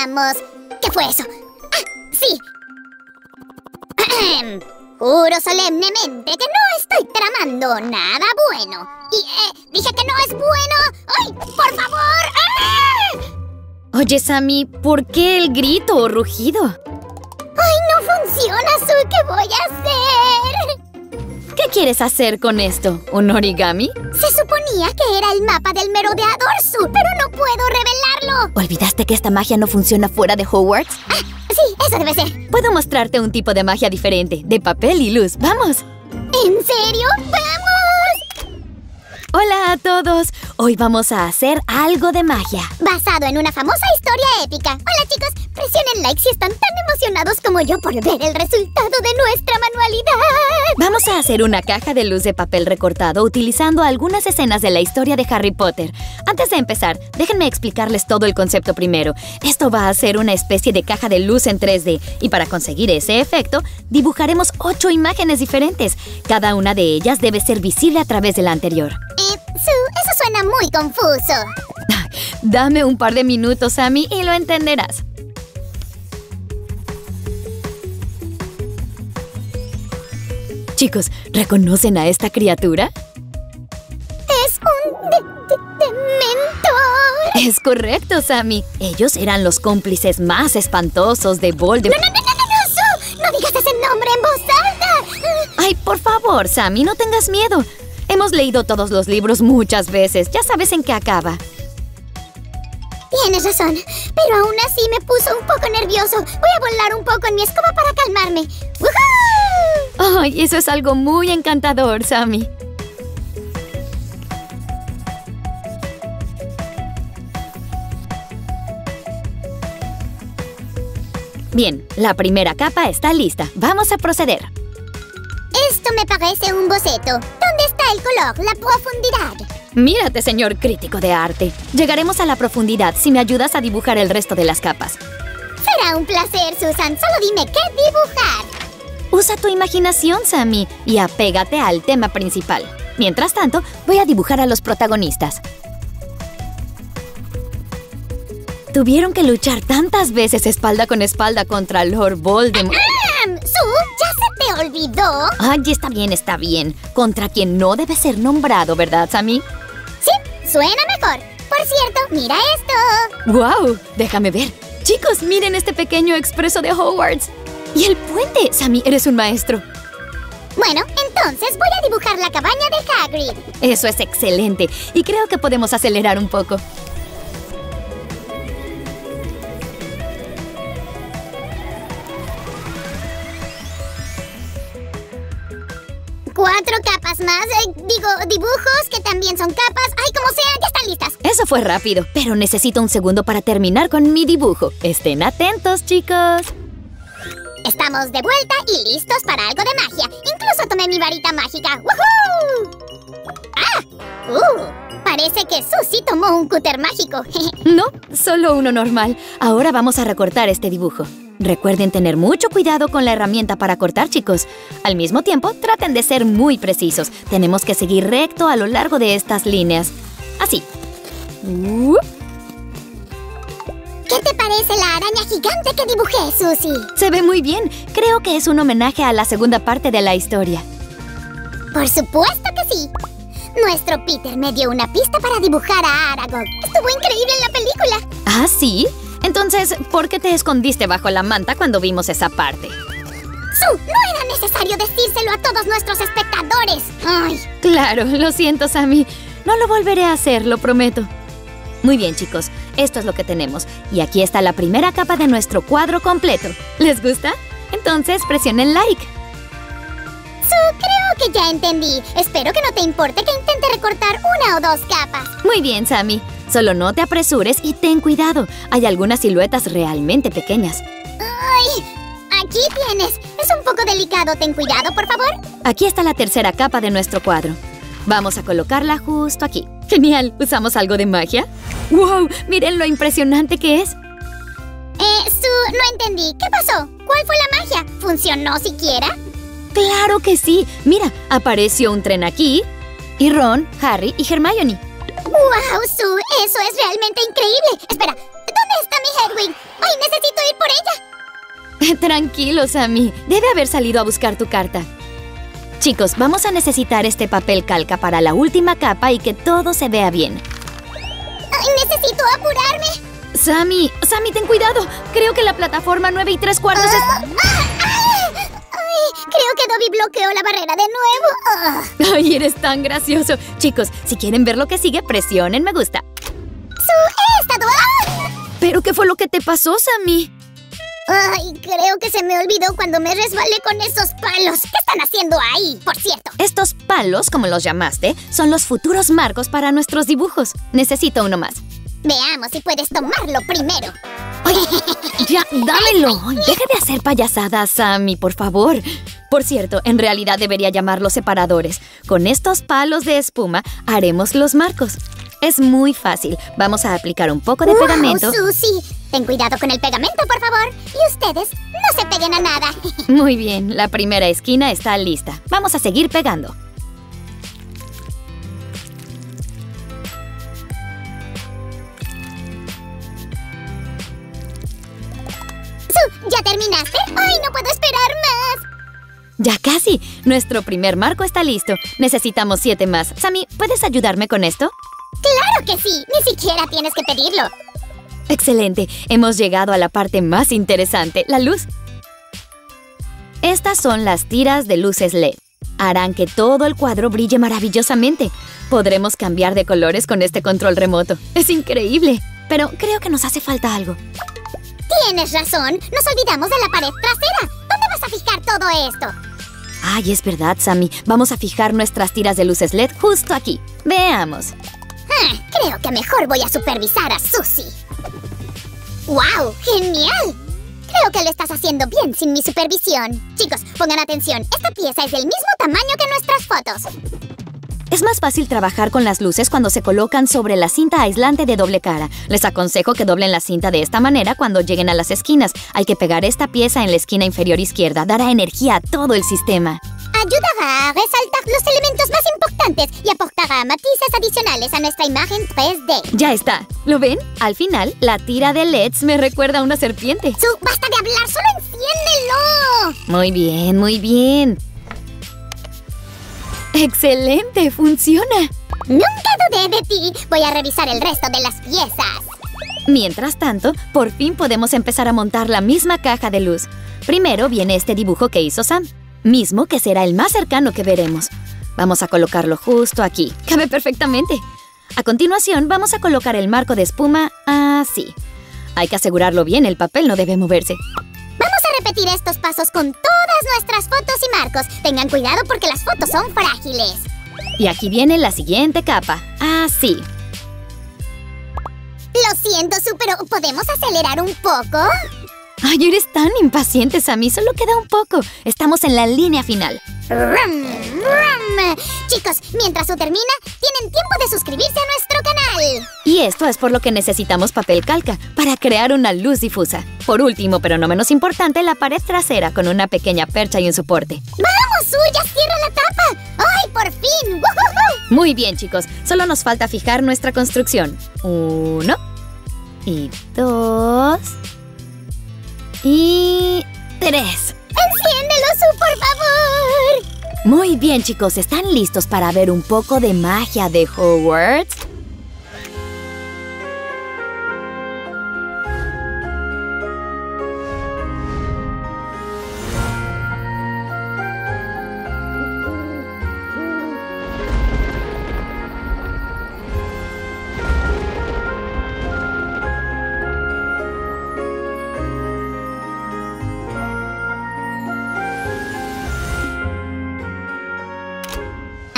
¿Qué fue eso? Ah, sí. Juro solemnemente que no estoy tramando nada bueno. Y eh, dije que no es bueno. ¡Ay, por favor! ¡Ah! Oye, Sammy, ¿por qué el grito o rugido? ¡Ay, no funciona, Su! ¿Qué voy a hacer? ¿Qué quieres hacer con esto? ¿Un origami? Se suponía que era el mapa del merodeador, pero no puedo revelarlo. ¿Olvidaste que esta magia no funciona fuera de Hogwarts? Ah, sí, eso debe ser. Puedo mostrarte un tipo de magia diferente, de papel y luz. ¡Vamos! ¿En serio? ¡Vamos! Hola a todos. Hoy vamos a hacer algo de magia. Basado en una famosa historia épica. Hola chicos, presionen like si están tan emocionados como yo por ver el resultado de nuestra manualidad. Vamos a hacer una caja de luz de papel recortado utilizando algunas escenas de la historia de Harry Potter. Antes de empezar, déjenme explicarles todo el concepto primero. Esto va a ser una especie de caja de luz en 3D y para conseguir ese efecto, dibujaremos ocho imágenes diferentes. Cada una de ellas debe ser visible a través de la anterior. Eh, Su, eso suena muy confuso. Dame un par de minutos, Sammy, y lo entenderás. Chicos, ¿reconocen a esta criatura? Es un de de dementor. Es correcto, Sammy. Ellos eran los cómplices más espantosos de Voldemort. No, no, no, no, no, Su. No digas ese nombre en voz alta. Ay, por favor, Sammy, no tengas miedo. Hemos leído todos los libros muchas veces. Ya sabes en qué acaba. Tienes razón, pero aún así me puso un poco nervioso. Voy a volar un poco en mi escoba para calmarme. ¡Woohoo! Ay, eso es algo muy encantador, Sammy. Bien, la primera capa está lista. Vamos a proceder. Esto me parece un boceto. ¿Dónde está el color, la profundidad? Mírate, señor crítico de arte. Llegaremos a la profundidad si me ayudas a dibujar el resto de las capas. Será un placer, Susan. Solo dime qué dibujar. Usa tu imaginación, Sammy, y apégate al tema principal. Mientras tanto, voy a dibujar a los protagonistas. Tuvieron que luchar tantas veces espalda con espalda contra Lord Voldemort. ¡Ahem! Su, ¿ya se te olvidó? Ay, está bien, está bien. Contra quien no debe ser nombrado, ¿verdad, Sammy? Sí, suena mejor. Por cierto, mira esto. ¡Wow! Déjame ver. Chicos, miren este pequeño expreso de Hogwarts. Y el puente. Sammy, eres un maestro. Bueno, entonces voy a dibujar la cabaña de Hagrid. Eso es excelente. Y creo que podemos acelerar un poco. Cuatro capas más. eh, digo, dibujos que también son capas. Ay, como sea, ya están listas. Eso fue rápido, pero necesito un segundo para terminar con mi dibujo. Estén atentos, chicos. Estamos de vuelta y listos para algo de magia. Incluso tomé mi varita mágica. ¡Woohoo! ¡Ah! ¡Uh! Parece que Susie tomó un cúter mágico. No, solo uno normal. Ahora vamos a recortar este dibujo. Recuerden tener mucho cuidado con la herramienta para cortar, chicos. Al mismo tiempo, traten de ser muy precisos. Tenemos que seguir recto a lo largo de estas líneas. Así. ¿Qué te parece la araña gigante que dibujé, Susie? Se ve muy bien. Creo que es un homenaje a la segunda parte de la historia. Por supuesto que sí. Nuestro Peter me dio una pista para dibujar a Aragog. Estuvo increíble en la película. ¿Ah, sí? Entonces, ¿por qué te escondiste bajo la manta cuando vimos esa parte? Su, no era necesario decírselo a todos nuestros espectadores. Ay, Claro, lo siento, Sammy. No lo volveré a hacer, lo prometo. Muy bien, chicos. Esto es lo que tenemos. Y aquí está la primera capa de nuestro cuadro completo. ¿Les gusta? Entonces presionen like. Su, creo que ya entendí. Espero que no te importe que intente recortar una o dos capas. Muy bien, Sammy. Solo no te apresures y ten cuidado. Hay algunas siluetas realmente pequeñas. Ay, aquí tienes. Es un poco delicado. Ten cuidado, por favor. Aquí está la tercera capa de nuestro cuadro. Vamos a colocarla justo aquí. Genial. ¿Usamos algo de magia? ¡Wow! Miren lo impresionante que es. Eh, Su, no entendí. ¿Qué pasó? ¿Cuál fue la magia? ¿Funcionó siquiera? ¡Claro que sí! Mira, apareció un tren aquí. Y Ron, Harry y Hermione. ¡Wow, Su! Eso es realmente increíble. Espera, ¿dónde está mi Hedwig? ¡Ay, Tranquilo, Sammy. Debe haber salido a buscar tu carta. Chicos, vamos a necesitar este papel calca para la última capa y que todo se vea bien. Necesito apurarme. Sammy, Sammy, ten cuidado. Creo que la plataforma 9 y 3 cuartos está... ah, ah. Ay, creo que Dobby bloqueó la barrera de nuevo. Ah. Ay, eres tan gracioso. Chicos, si quieren ver lo que sigue, presionen me gusta. Su. ¡Ah! ¿Pero qué fue lo que te pasó, Sammy? Ay, creo que se me olvidó cuando me resbalé con esos palos. ¿Qué están haciendo ahí? Por cierto. Estos palos, como los llamaste, son los futuros marcos para nuestros dibujos. Necesito uno más. Veamos si puedes tomarlo primero. Ya, dámelo. Deja de hacer payasadas, Sammy, por favor. Por cierto, en realidad debería llamarlos separadores. Con estos palos de espuma haremos los marcos. Es muy fácil. Vamos a aplicar un poco de Wow, pegamento. Susie. Ten cuidado con el pegamento, por favor. Y ustedes no se peguen a nada. Muy bien, la primera esquina está lista. Vamos a seguir pegando. ¿Ya terminaste? Ay, no puedo esperar más. Ya casi. Nuestro primer marco está listo. Necesitamos siete más. Sammy, ¿puedes ayudarme con esto? Claro que sí. Ni siquiera tienes que pedirlo. Excelente. Hemos llegado a la parte más interesante, la luz. Estas son las tiras de luces LED. Harán que todo el cuadro brille maravillosamente. Podremos cambiar de colores con este control remoto. Es increíble. Pero creo que nos hace falta algo. Tienes razón. Nos olvidamos de la pared trasera. ¿Dónde vas a fijar todo esto? Ay, es verdad, Sammy. Vamos a fijar nuestras tiras de luces LED justo aquí. Veamos. Ah, creo que mejor voy a supervisar a Susie. ¡Wow! ¡Genial! Creo que lo estás haciendo bien sin mi supervisión. Chicos, pongan atención. Esta pieza es del mismo tamaño que nuestras fotos. Es más fácil trabajar con las luces cuando se colocan sobre la cinta aislante de doble cara. Les aconsejo que doblen la cinta de esta manera cuando lleguen a las esquinas. Hay que pegar esta pieza en la esquina inferior izquierda. Dará energía a todo el sistema. Ayudará a resaltar los elementos más importantes y aportará matices adicionales a nuestra imagen 3D. Ya está. ¿Lo ven? Al final, la tira de LEDs me recuerda a una serpiente. Su, basta de hablar, solo enciéndelo. Muy bien, muy bien. ¡Excelente! ¡Funciona! Nunca dudé de ti. Voy a revisar el resto de las piezas. Mientras tanto, por fin podemos empezar a montar la misma caja de luz. Primero viene este dibujo que hizo Sam, mismo que será el más cercano que veremos. Vamos a colocarlo justo aquí. Cabe perfectamente. A continuación, vamos a colocar el marco de espuma así. Hay que asegurarlo bien, el papel no debe moverse. Vamos a repetir estos pasos con todas nuestras fotos Tengan cuidado porque las fotos son frágiles. Y aquí viene la siguiente capa. Así. Lo siento, Su, pero ¿podemos acelerar un poco? Ay, eres tan impaciente, Sammy. Solo queda un poco. Estamos en la línea final. Rum, rum. Chicos, mientras Su termina, tienen tiempo de suscribirse a nuestro Y esto es por lo que necesitamos papel calca, para crear una luz difusa. Por último, pero no menos importante, la pared trasera con una pequeña percha y un soporte. ¡Vamos, Su! ¡Ya cierra la tapa! ¡Ay, por fin! Muy bien, chicos. Solo nos falta fijar nuestra construcción. Uno. Y dos. Y tres. ¡Enciéndelo, Su, por favor! Muy bien, chicos. ¿Están listos para ver un poco de magia de Hogwarts?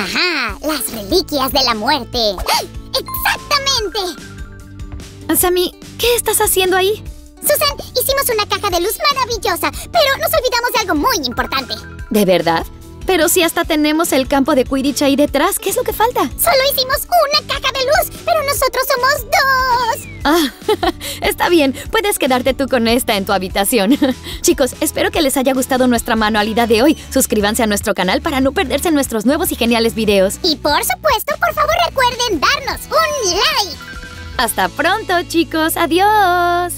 Ajá, las reliquias de la muerte. ¡Exactamente! Sammy, ¿qué estás haciendo ahí? Susan, hicimos una caja de luz maravillosa, pero nos olvidamos de algo muy importante. ¿De verdad? Pero si hasta tenemos el campo de Quidditch ahí detrás, ¿qué es lo que falta? Solo hicimos una caja de luz, pero nosotros somos dos. Ah, está bien, puedes quedarte tú con esta en tu habitación. Chicos, espero que les haya gustado nuestra manualidad de hoy. Suscríbanse a nuestro canal para no perderse nuestros nuevos y geniales videos. Y por supuesto, por favor recuerden darnos un like. Hasta pronto, chicos. Adiós.